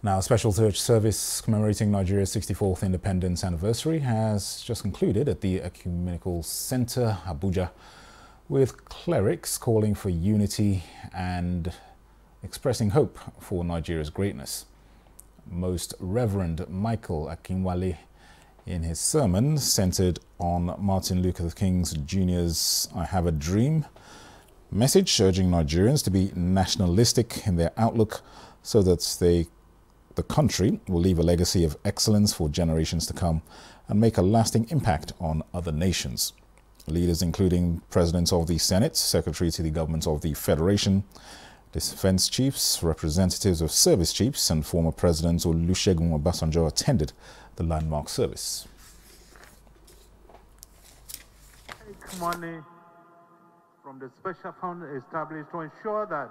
Now, a special church service commemorating Nigeria's 64th independence anniversary has just concluded at the Ecumenical Center, Abuja, with clerics calling for unity and expressing hope for Nigeria's greatness. Most Reverend Michael Akinwale, in his sermon centered on Martin Luther King Jr.'s I Have a Dream message, urging Nigerians to be nationalistic in their outlook so that they the country will leave a legacy of excellence for generations to come and make a lasting impact on other nations. Leaders including presidents of the Senate, secretary to the government of the Federation, defense chiefs, representatives of service chiefs, and former President Olusegun Obasanjo attended the landmark service. Money from the special fund established to ensure that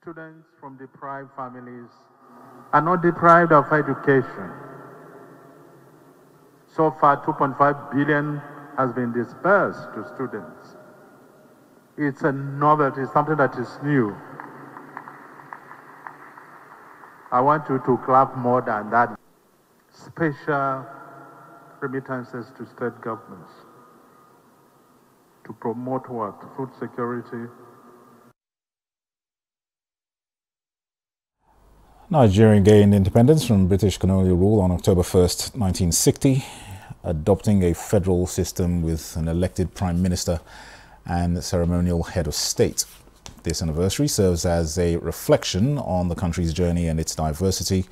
students from deprived families are not deprived of education. So far, 2.5 billion has been dispersed to students. It's a novelty, something that is new. I want you to clap more than that. Special remittances to state governments to promote what? Food security, Nigeria gained independence from British colonial rule on October 1st, 1960, adopting a federal system with an elected prime minister and ceremonial head of state. This anniversary serves as a reflection on the country's journey and its diversity,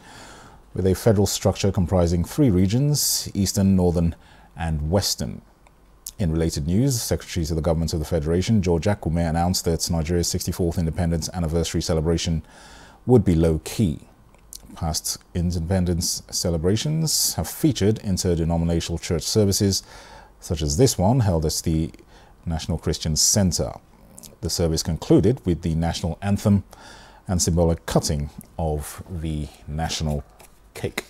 with a federal structure comprising three regions Eastern, Northern, and Western. In related news, Secretary to the Government of the Federation, George Akume, announced that Nigeria's 64th independence anniversary celebration would be low key. Past independence celebrations have featured interdenominational church services, such as this one held at the National Christian Center. The service concluded with the national anthem and symbolic cutting of the national cake.